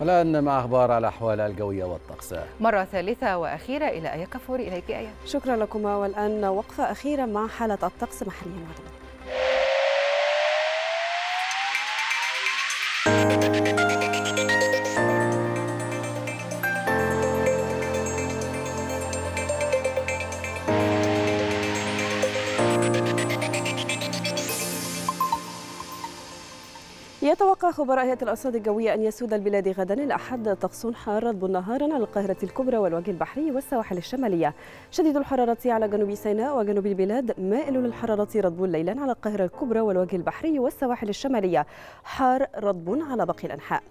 والآن مع أخبار الأحوال الجوية والطقس. مرة ثالثة وأخيرة إلى آية كفور إليك آية شكرا لكما. والآن وقفة أخيرة مع حالة الطقس محليا. وعالميا يتوقع خبراء هيئة الأرصاد الجوية أن يسود البلاد غدا الأحد طقس حار رطب نهارا على القاهرة الكبرى والوجه البحري والسواحل الشمالية. شديد الحرارة على جنوب سيناء وجنوب البلاد مائل للحرارة رطب ليلا على القاهرة الكبرى والوجه البحري والسواحل الشمالية. حار رطب على باقي الأنحاء.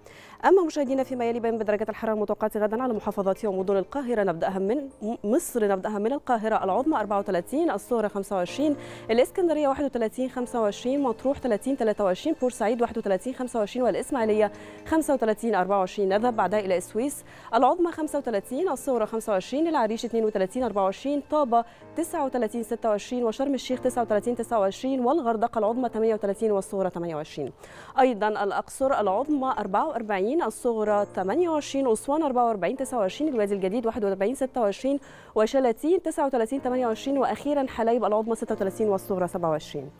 أما مشاهدينا فيما يلي بين بدرجات الحرارة المتوقعة غدا على محافظات ومدن القاهرة نبدأها من مصر نبدأها من القاهرة. العظمى 34 الصغرى 25 الإسكندرية 31 25 مطروح 30 23 بورسعيد 31 25 والإسماعيلية 35 24 نذهب بعدها إلى السويس. العظمى 35 الصغرى 25 العريش 32 24 طابة 39 26 وشرم الشيخ 39 29 والغردقة العظمى 38 والصغرى 28 أيضا الأقصر العظمى 44 الصغرى 28 أسوان 44 29 الوادي الجديد 41 26 وشلاتين 39 28 وأخيرا حلايب العظمى 36 والصغرى 27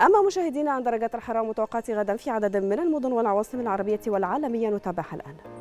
أما مشاهدينا عن درجات الحرارة المتوقعة غدا في عدد من المدن والعواصم العربية والعالمية نتابعها الآن.